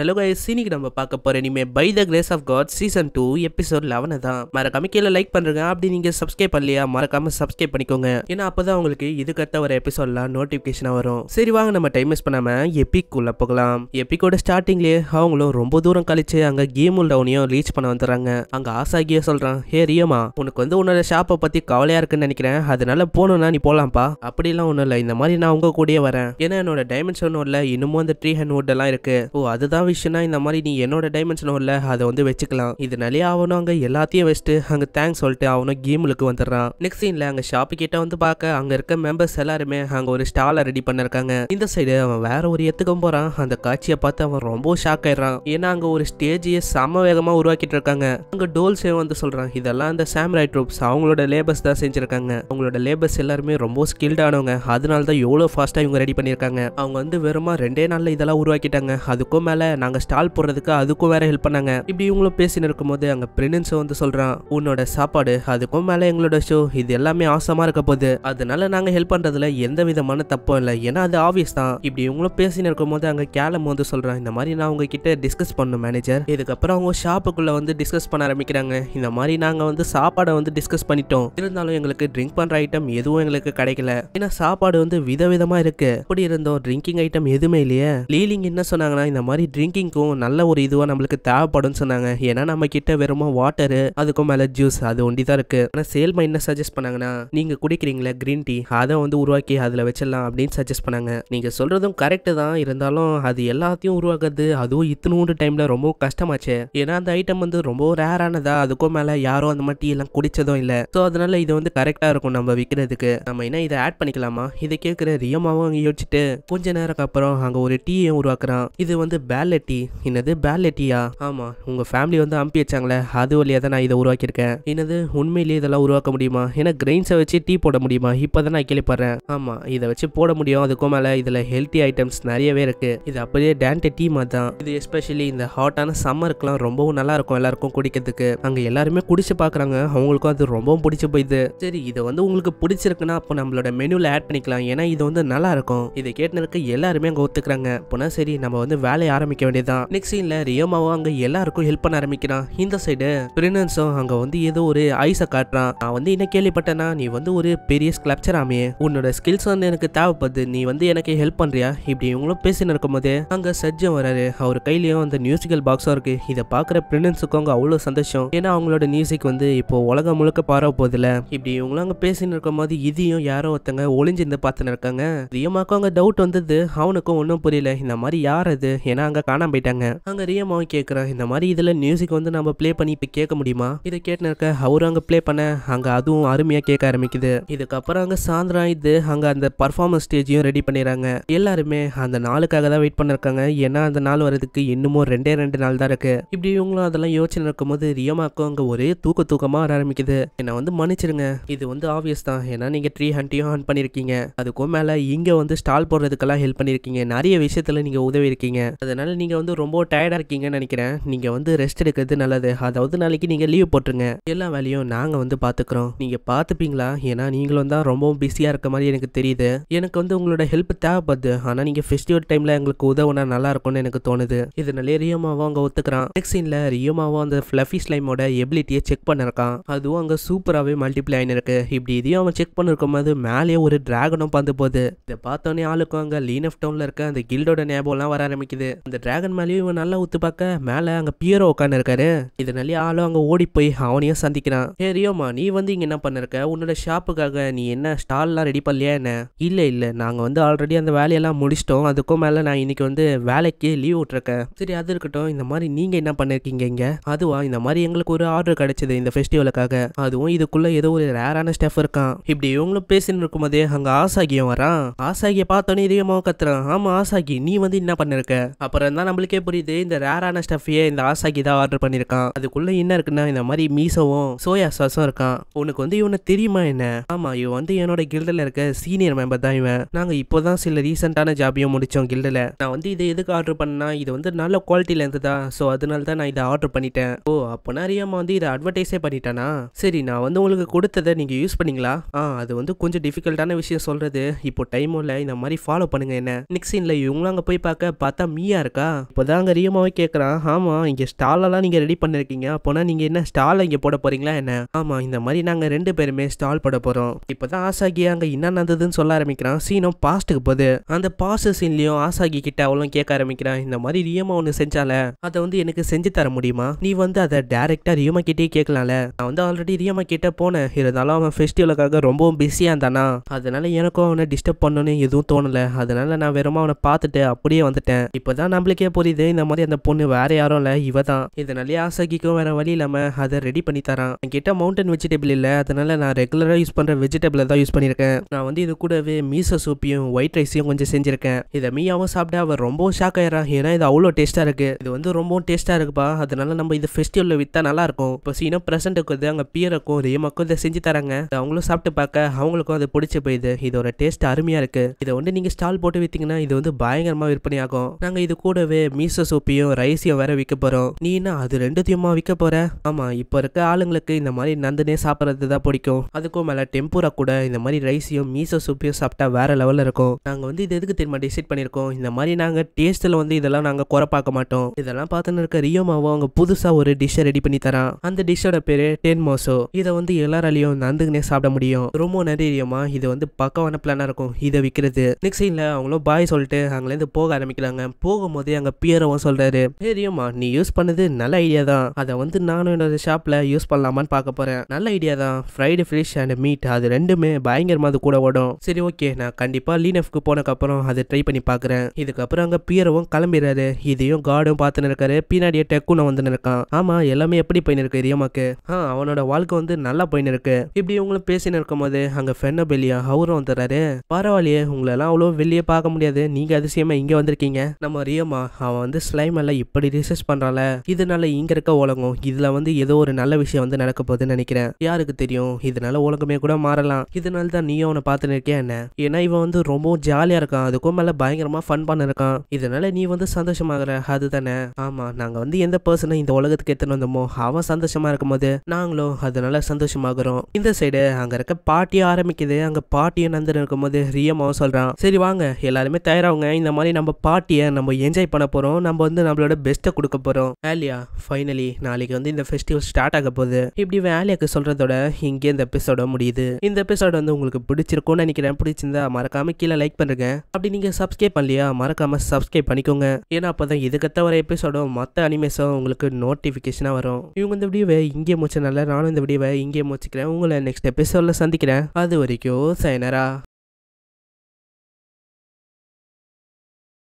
Hello guys இன்னைக்கு நம்ம பார்க்க போற இனிமே by the grace of God season two episode லெவனை தான். மறக்காம கீழே லைக் பண்றேங்க அப்படி நீங்க சப்ஸ்கிரைப் பண்ணலையா மறக்காம சப்ஸ்கிரைப் பண்ணிக்கோங்க. ஏன்னா அப்பதான் உங்களுக்கு இதுக்கடுத்த ஒரு எபிசோட்லாம் நோட்டிபிகேஷனா வரும். சரி வாங்க நம்ம டைம் வேஸ்ட் பண்ணாம எபிக் உள்ள போகலாம். எபிக்கோட ஸ்டார்டிங்லேயே அவங்களும் ரொம்ப தூரம் கழிச்சு அங்க கேம் டவுனையும் ரீச் பண்ண வந்துடுறாங்க. அங்க ஆசாகியோ சொல்றான் ஹே ரியமா உனக்கு வந்து உன்னோட ஷாப்பை பத்தி கவலையா இருக்குன்னு நினைக்கிறேன். அதனால போகணும்னா நீ போலாம்ப்பா. அப்படிலாம் ஒன்றும் இல்லை இந்த மாதிரி நான் உங்க கூடயே வரேன். ஏன்னா என்னோட டைமென்ஷன் இல்லை இன்னமும் அந்த ட்ரீ ஹேண்ட் வுட் எல்லாம் இருக்கு. ஓ அதுதான் விஷயம்னா இந்த மாதிரி நீ என்னோட டைமென்ஷன் இல்லை அதை வந்து வச்சுக்கலாம். இதனாலே அவனும் அங்கே எல்லாத்தையும் வச்சுட்டு அங்கே தேங்க்ஸ் சொல்லிட்டு அவனும் கேமுக்கு வந்துடுறான். நெக்ஸ்ட் சீன்ல அங்கே ஷாப்பு கிட்ட வந்து பார்க்க அங்கே இருக்க மெம்பர்ஸ் எல்லாருமே அங்கே ஒரு ஸ்டாலை ரெடி பண்ணிருக்காங்க. இந்த சைடு அவன் வேற ஒரு எத்துக்கும் போறான். அந்த காட்சியை பார்த்து அவன் ரொம்ப ஷாக் ஆயிடுறான். ஏன்னா அங்கே ஒரு ஸ்டேஜையே செம வேகமாக உருவாக்கிட்டு இருக்காங்க. அங்கே டோல்ஸே வந்து சொல்றான் இதெல்லாம் அந்த சாம்ராய் ட்ரூப்ஸ் அவங்களோட லேபர்ஸ் தான் செஞ்சிருக்காங்க. அவங்களோட லேபர்ஸ் எல்லாருமே ரொம்ப ஸ்கில்டானவங்க அதனால தான் எவ்வளோ ஃபாஸ்ட்டாக இவங்க ரெடி பண்ணியிருக்காங்க அவங்க வந்து வெறுமா ரெண்டே நாளில் இதெல்லாம் உருவாக்கிட்டாங்க. அதுக்கும் மேலே நாங்கள் ஸ்டால் போடுறதுக்கு அதுக்கும் வேற ஹெல்ப் பண்ணாங்க. இப்படி இவங்களும் பேசின்னு இருக்கும்போது அங்கே பிரின்ஸ் வந்து சொல்கிறான் உன்னோட சாப்பாடு அதுக்கும் மேலே எங்களோட ஷோ இது எல்லாமே ஆசமாக இருக்க போகுது. அதனால நாங்கள் ஹெல்ப் பண்ணுறதுல எந்த விதமான தப்பும் இல்லை. ஏன்னா அது ஆப்வியஸ் தான். இப்படி இவங்களும் பேசின்னு இருக்கும்போது அங்கே கேலம் வந்து சொல்கிறான் இந்த மாதிரி நான் உங்ககிட்ட டிஸ்கஸ் பண்ணும் மேனேஜர் இதுக்கப்புறம் அவங்க ஷாப்புக்குள்ளே வந்து டிஸ்கஸ் பண்ண ஆரம்பிக்கிறாங்க. இந்த மாதிரி நாங்கள் வந்து சாப்பாடை வந்து டிஸ்கஸ் பண்ணிட்டோம். இருந்தாலும் எங்களுக்கு ட்ரிங்க் பண்ணுற ஐட்டம் எதுவும் எங்களுக்கு கிடைக்கல. ஏன்னா சாப்பாடு வந்து விதவிதமா இருக்கு. அப்படி இருந்தோம் ட்ரிங்கிங் ஐட்டம் எதுவுமே இல்லையே. லீலிங் என்ன சொன்னாங்கன்னா இந்த மாதிரி ட்ரிங்கிங்க்கும் நல்ல ஒரு இதுவாக நம்மளுக்கு தேவைப்படும்னு சொன்னாங்க. ஏன்னா நம்ம கிட்ட வெறும் வாட்டரு அதுக்கும் மேலே ஜூஸ் அது ஒண்டி தான் இருக்கு. ஆனால் சேல்மா என்ன சஜஸ்ட் பண்ணாங்கன்னா நீங்க குடிக்கிறீங்களே கிரீன் டீ அதை வந்து உருவாக்கி அதில் வச்சிடலாம் அப்படின்னு சஜஸ்ட் பண்ணாங்க. நீங்க சொல்றதும் கரெக்டு தான். இருந்தாலும் அது எல்லாத்தையும் உருவாக்குறது அதுவும் இத்தனூண்டு டைம்ல ரொம்ப கஷ்டமாச்சு. ஏன்னா அந்த ஐட்டம் வந்து ரொம்ப ரேரானதா அதுக்கும் மேல யாரும் அந்த மாதிரி டீ எல்லாம் குடிச்சதும் இல்ல. ஸோ அதனால இது வந்து கரெக்டா இருக்கும் நம்ம விற்கிறதுக்கு நம்ம என்ன இதை ஆட் பண்ணிக்கலாமா? இதை கேட்குற ரியமாவும் அங்கே யோசிச்சுட்டு கொஞ்ச நேரம் அப்புறம் அங்கே ஒரு டீயும் உருவாக்குறான். இது வந்து பேலே பேலட்டி. என்னது பேலட்டியா? டீயா ஆமா உங்க ஃபேமிலி வந்து அனுப்பி வச்சாங்களே அது வழியா தான் நான் இதை உருவாக்கியிருக்கேன். என்னது உண்மையிலேயே இதெல்லாம் உருவாக்க முடியுமா? ஏன்னா கிரெயின்ஸை வச்சு டீ போட முடியுமா? இப்போதான் நான் கேள்விப்படுறேன். ஆமா இதை வச்சு போட முடியும். அதுக்கும் மேல இதுல ஹெல்த்தி ஐட்டம்ஸ் நிறையவே இருக்கு. இது அப்படியே டேன்டே டீ மாதிரி தான் இது எஸ்பெஷலி இந்த ஹாட்டான சம்மருக்குலாம் ரொம்பவும் நல்லா இருக்கும் எல்லாருக்கும் குடிக்கிறதுக்கு. அங்க எல்லாருமே குடிச்சு பாக்குறாங்க. அவங்களுக்கும் அது ரொம்பவும் பிடிச்சு போயிடுது. சரி இதை வந்து உங்களுக்கு பிடிச்சிருக்குன்னா அப்போ நம்மளோட மெனுவில் ஆட் பண்ணிக்கலாம். ஏன்னா இது வந்து நல்லா இருக்கும் இதை கேட்டுனருக்கு எல்லாருமே அங்கே ஒத்துக்கிறாங்க. அப்போனா சரி நம்ம வந்து வேலையை ஆரம்பிக்க வேண்டியதுதான். நெக்ஸ்ட் சீன்ல ரியோமாவும் அங்கே எல்லாருக்கும் ஹெல்ப் பண்ண ஆரம்பிக்கிறான். இந்த சைடு பிரினன்ஸும் அங்கே வந்து ஏதோ ஒரு ஐஸை காட்டுறான். நான் வந்து என்ன கேள்விப்பட்டேன்னா நீ வந்து ஒரு பெரிய ஸ்கிளப்சர் ஆமே. உன்னோட ஸ்கில்ஸ் வந்து எனக்கு தேவைப்படுது. நீ வந்து எனக்கு ஹெல்ப் பண்றியா? இப்படி இவங்களும் பேசின்னு இருக்கும்போது அங்க சஜ்ஜம் வராரு. அவர் கையிலயும் அந்த மியூசிக்கல் பாக்ஸும் இருக்கு. இதை பார்க்குற பிரினன்ஸுக்கும் அவங்க அவ்வளோ சந்தோஷம். ஏன்னா அவங்களோட மியூசிக் வந்து இப்போ உலகம் முழுக்க பரவ போதில்ல இப்படி இவங்களும் அங்கே பேசின்னு இருக்கும்போது இதையும் யாரோ ஒருத்தங்க ஒளிஞ்சிருந்து பார்த்துன்னு இருக்காங்க. ரியமாக்கும் அங்கே டவுட் வந்தது. அவனுக்கும் ஒன்றும் புரியல. இந்த மாதிரி யார் அது? ஏன்னா அங்கே காணாம போயிட்டாங்க. அங்கே ரியமாவும் கேட்குறான் இந்த மாதிரி இதில் மியூசிக் வந்து நம்ம ப்ளே பண்ணி இப்போ கேட்க முடியுமா? இதை கேட்டுன்னு அவரும் அங்கே ப்ளே பண்ண அங்கே அதுவும் அருமையாக கேட்க ஆரம்பிக்குது. இதுக்கப்புறம் அங்கே சாயந்தரம் இது அங்கே அந்த பர்ஃபார்மன்ஸ் ஸ்டேஜையும் ரெடி பண்ணிடுறாங்க. எல்லாருமே அந்த நாளுக்காக தான் வெயிட் பண்ணிருக்காங்க. ஏன்னா அந்த நாள் வரதுக்கு இன்னமும் ரெண்டே ரெண்டு நாள் தான் இருக்கு. இப்படி இவங்களும் அதெல்லாம் யோசனை இருக்கும்போது ரியமாக்கும் அங்கே ஒரே தூக்க தூக்கமாக வர ஆரம்பிக்குது. என்னை வந்து மன்னிச்சிருங்க. இது வந்து ஆப்வியஸ் தான். ஏன்னா நீங்கள் ட்ரீ ஹண்ட்டையும் ஹண்ட் பண்ணியிருக்கீங்க அதுக்கும் மேலே இங்கே வந்து ஸ்டால் போடுறதுக்கெல்லாம் ஹெல்ப் பண்ணியிருக்கீங்க நிறைய விஷயத்தில் நீங்கள் உதவி இருக்கீங்க அதனால நீங்கள் வந்து ரொம்ப டயர்டாக இருக்கீங்கன்னு நினைக்கிறேன். நீங்கள் வந்து ரெஸ்ட் எடுக்கிறது நல்லது. அதாவது நாளைக்கு நீங்கள் லீவ் போட்டுருங்க. எல்லா வேலையும் நாங்கள் வந்து பார்த்துக்குறோம் நீங்கள் பார்த்துப்பீங்களா ஏன்னா நீங்களும் தான் ரொம்பவும் பிஸியாக இருக்க மாதிரி எனக்கு தெரியுது. எனக்கு வந்து உங்களோட ஹெல்ப் தேவைப்படுது. ஆனால் நீங்கள் ஃபெஸ்டிவல் டைமில் எங்களுக்கு உதவுனா நல்லா இருக்கும்னு எனக்கு தோணுது. இதனாலே ரியோமாவும் அங்கே ஒத்துக்கிறான். நெக்ஸ்ட் சீனில் ரியோமாவும் அந்த ஃப்ளஃபி ஸ்லைமோட எபிலிட்டியை செக் பண்ணிருக்கான். அதுவும் அங்கே சூப்பராகவே மல்டிப்ளை ஆயிருக்கு இப்படி இதையும் அவன் செக் பண்ணிருக்கும் போது மேலேயே ஒரு டிராகனும் பந்து போகுது. இதை பார்த்தோன்னே ஆளுக்கும் அங்கே லீன் ஆஃப் டவுனில் இருக்க அந்த கில்டோட ஞாபகம்லாம் வர ஆரம்பிக்குது. அந்த டிராகன் மேலேயும் இவன் நல்லா உத்து பார்க்க மேலே அங்கே பியரோ உட்காந்து இருக்காரு இதனாலே ஆளும் அங்கே ஓடி போய் அவனையும் சந்திக்கிறான். ஏ நீ வந்து இங்கே என்ன பண்ணிருக்க? உன்னோட ஷாப்புக்காக நீ என்ன ஸ்டால்லாம் ரெடி பண்ணலையா என்ன? இல்லை இல்லை நாங்கள் வந்து ஆல்ரெடி அந்த வேலையெல்லாம் முடிச்சிட்டோம். அதுக்கும் மேலே நான் இன்னைக்கு வந்து வேலைக்கு லீவ் விட்ருக்கேன் சரி அது இருக்கட்டும். இந்த மாதிரி நீங்கள் என்ன பண்ணிருக்கீங்க இங்கே? அதுவா இந்த மாதிரி எங்களுக்கு ஒரு ஆர்டர் கிடைச்சது இந்த ஃபெஸ்டிவலுக்காக அதுவும் இதுக்குள்ள ஏதோ ஒரு ரேரான ஸ்டெஃப் இருக்கான் இப்படி இவங்களும் பேசின்னு இருக்கும்போதே அங்கே ஆசாகியும் வரான். ஆசாகியை பார்த்தோன்னே இதயமாக கத்துறான். ஆமாம் ஆசாகி நீ வந்து என்ன பண்ணிருக்க? அப்புறம் தான் நம்மளுக்கே புரியுது. இந்த ரேரான ஸ்டஃப்பையே இந்த ஆசாக்கி தான் ஆர்டர் பண்ணியிருக்கான் அதுக்குள்ள என்ன இருக்குன்னா இந்த மாதிரி மீசோவும் சோயா சாஸும் இருக்கான். உனக்கு வந்து இவனை தெரியுமா என்ன? ஆமா இவன் வந்து என்னோட கில்டில் இருக்க சீனியர் மெம்பர் தான் இவன். நாங்கள் இப்போதான் சில ரீசெண்டான ஜாபியும் முடிச்சோம் கில்டில் நான் வந்து இதை எதுக்கு ஆர்டர் பண்ணா இது வந்து நல்ல குவாலிட்டியில் இருந்ததா? ஸோ அதனால தான் நான் இதை ஆர்டர் பண்ணிட்டேன். ஓ அப்போ நிறையமா வந்து இதை அட்வர்டைஸே பண்ணிட்டானா? சரி நான் வந்து உங்களுக்கு கொடுத்ததை நீங்கள் யூஸ் பண்ணீங்களா? ஆ அது வந்து கொஞ்சம் டிஃபிகல்ட்டான விஷயம் சொல்றது. இப்போ டைமும் இல்லை இந்த மாதிரி ஃபாலோ பண்ணுங்க என்ன. நெக்ஸ்ட் சீனில் இவங்களும் அங்கே போய் பார்க்க பார்த்தா மீயா இருக்கா? இருக்கா? இப்போதான் அங்க ரியமாவே கேட்குறான் ஆமா இங்க ஸ்டாலெல்லாம் நீங்க ரெடி பண்ணிருக்கீங்க. அப்போனா நீங்க என்ன ஸ்டால் இங்க போட போறீங்களா என்ன? ஆமா இந்த மாதிரி நாங்க ரெண்டு பேருமே ஸ்டால் போட போறோம். இப்போதான் ஆசாகி அங்க என்ன நடந்ததுன்னு சொல்ல ஆரம்பிக்கிறான். சீனும் பாஸ்ட்டுக்கு போகுது. அந்த பாஸ்ட் சீன்லேயும் ஆசாகி கிட்ட அவளும் கேட்க ஆரம்பிக்கிறான். இந்த மாதிரி ரியமா ஒன்று செஞ்சால அதை வந்து எனக்கு செஞ்சு தர முடியுமா? நீ வந்து அதை டேரெக்டாக ரியமா கிட்டே கேட்கலாம்ல. நான் வந்து ஆல்ரெடி ரியமா கிட்ட போனேன். இருந்தாலும் அவன் ஃபெஸ்டிவலுக்காக ரொம்பவும் பிஸியா இருந்தானா? அதனால எனக்கும் அவனை டிஸ்டர்ப் பண்ணணும்னு எதுவும் தோணல. அதனால நான் வெறும் அவனை பார்த்துட்டு அப்படியே வந்துட்டேன். இப்போதான் நம்மளுக்கே புரியுது இந்த மாதிரி அந்த பொண்ணு வேற யாரும் இல்ல இவ தான் இதனாலே ஆசகிக்கும் வேற வழி இல்லாம அதை ரெடி பண்ணி தரான். என்கிட்ட மவுண்டன் வெஜிடபிள் இல்ல அதனால நான் ரெகுலரா யூஸ் பண்ற வெஜிடபிளை தான் யூஸ் பண்ணியிருக்கேன் நான் வந்து இது கூடவே மீச சூப்பையும் ஒயிட் ரைஸையும் கொஞ்சம் செஞ்சிருக்கேன். இதை மீயாவும் சாப்பிட்டு அவர் ரொம்ப ஷாக் ஆயிடறான் ஏன்னா இது அவ்வளோ டேஸ்டா இருக்கு. இது வந்து ரொம்பவும் டேஸ்டா இருக்குப்பா. அதனால நம்ம இது ஃபெஸ்டிவல்ல வித்தா நல்லா இருக்கும். இப்போ சீனா பிரசன்ட்டுக்கு வந்து அங்கே பியருக்கும் ரேமாக்கும் இதை செஞ்சு தராங்க. அவங்களும் சாப்பிட்டு பார்க்க அவங்களுக்கும் அது பிடிச்சி போயிது இதோட டேஸ்ட் அருமையா இருக்கு. இதை வந்து நீங்க ஸ்டால் போட்டு வித்தீங்கன்னா இது வந்து பயங்கரமா விற்பனை ஆகும். நாங்க இது கூட கூடவே மீசோ சூப்பையும் ரைஸையும் வேற விற்க போறோம். நீ என்ன அது ரெண்டுத்தையுமா விற்க போற? ஆமா இப்போ இருக்க ஆளுங்களுக்கு இந்த மாதிரி நந்தனே சாப்பிட்றது தான் பிடிக்கும். அதுக்கும் மேல டெம்பூரா கூட இந்த மாதிரி ரைஸையும் மீசோ சூப்பையும் சாப்பிட்டா வேற லெவல்ல இருக்கும். நாங்க வந்து இது எதுக்கு தெரியுமா டிசைட் பண்ணியிருக்கோம்? இந்த மாதிரி நாங்க டேஸ்ட்ல வந்து இதெல்லாம் நாங்க குறை பார்க்க மாட்டோம். இதெல்லாம் பார்த்துன்னு இருக்க ரியோமாவும் அவங்க புதுசா ஒரு டிஷ்ஷை ரெடி பண்ணி தரான். அந்த டிஷ்ஷோட பேரு டென் மோசோ இதை வந்து எல்லாராலையும் நந்துக்குனே சாப்பிட முடியும். ரொம்ப நிறைய ரியோமா இது வந்து பக்கவான பிளானா இருக்கும் இதை விற்கிறது நெக்ஸ்ட் சீன்ல அவங்களும் பாய் சொல்லிட்டு அங்கேருந்து போக ஆரம்பிக்கிறாங்க. போகும்போது அங்கே பியரவும் சொல்கிறாரு "ஏய் நீ யூஸ் பண்ணது நல்ல ஐடியா தான். அதை வந்து நானும் என்னோட ஷாப்பில் யூஸ் பண்ணலாமான்னு பார்க்க போகிறேன் நல்ல ஐடியா தான். ஃப்ரைடு ஃபிஷ் அண்ட் மீட் அது ரெண்டுமே பயங்கரமாக அது கூட ஓடும். சரி ஓகே நான் கண்டிப்பாக லீனஃப்க்கு போனதுக்கப்புறம் அதை ட்ரை பண்ணி பார்க்குறேன் இதுக்கப்புறம் அங்கே பியரவும் கிளம்பிடுறாரு. இதையும் கார்டும் பார்த்துன்னு இருக்காரு. பின்னாடியே டெக்குன்னு வந்துன்னு இருக்கான். ஆமா எல்லாமே எப்படி போயின்னு இருக்கு ரியமாக்கு ஆ அவனோட வாழ்க்கை வந்து நல்லா போயின்னு இருக்கு. இப்படி இவங்களும் பேசின்னு இருக்கும்போது அங்கே ஃபென்னபெல்லியா அவரும் வந்துடுறாரு. பரவாயில்லையே உங்களெல்லாம் அவ்வளோ வெளியே பார்க்க முடியாது. நீங்கள் அதிசயமாக இங்கே வந்திருக்கீங்க. நம்ம ரியமா அவன் வந்து ஸ்லைம் எல்லாம் இப்படி ரிசர்ச் பண்ணுறால இதனால இங்க இருக்க உலகம் இதுல வந்து ஏதோ ஒரு நல்ல விஷயம் வந்து நடக்க போகுதுன்னு நினைக்கிறேன். யாருக்கு தெரியும்? இதனால உலகமே கூட மாறலாம். இதனால தான் நீயும் அவனை பார்த்துன்னு இருக்கியா என்ன? ஏன்னா இவன் வந்து ரொம்பவும் ஜாலியா இருக்கான். அதுக்கும் மேல பயங்கரமா ஃபன் பண்ண இருக்கான். இதனால நீ வந்து சந்தோஷமாகற. அதுதானே? ஆமா நாங்க வந்து எந்த பர்சனை இந்த உலகத்துக்கு எடுத்துன்னு வந்தோமோ அவன் சந்தோஷமா இருக்கும்போது நாங்களும் அதனால சந்தோஷமாகறோம். இந்த சைடு அங்க இருக்க பாட்டியை ஆரம்பிக்குது. அங்க பாட்டியை நந்தன் இருக்கும்போது ரியமாவும் சொல்றான். சரி வாங்க. எல்லாருமே தயாராகுங்க. இந்த மாதிரி நம்ம பாட்டியை நம்ம என்ஜாய் பண்ண போறோம். நம்ம வந்து நம்மளோட பெஸ்ட்டை கொடுக்க போறோம். ஆலியா ஃபைனலி நாளைக்கு வந்து இந்த ஃபெஸ்டிவல் ஸ்டார்ட் ஆக போகுது. இப்படி வேலையாக்கு சொல்றதோட இங்கே இந்த எபிசோட முடியுது. இந்த எபிசோட வந்து உங்களுக்கு பிடிச்சிருக்கும்னு நினைக்கிறேன். பிடிச்சிருந்தா மறக்காம கீழே லைக் பண்ணுங்க. அப்படி நீங்க சப்ஸ்கிரைப் பண்ணலையா? மறக்காம சப்ஸ்கிரைப் பண்ணிக்கோங்க. ஏன்னா அப்பதான் இதுக்கத்த வர எபிசோடும் மற்ற அனிமேஸும் உங்களுக்கு நோட்டிஃபிகேஷனாக வரும். இவங்க இந்த வீடியோவை இங்கே முடிச்சனால நானும் இந்த வீடியோவை இங்கே முடிச்சுக்கிறேன். உங்களை நெக்ஸ்ட் எபிசோட்ல சந்திக்கிறேன். அது வரைக்கும் சைனரா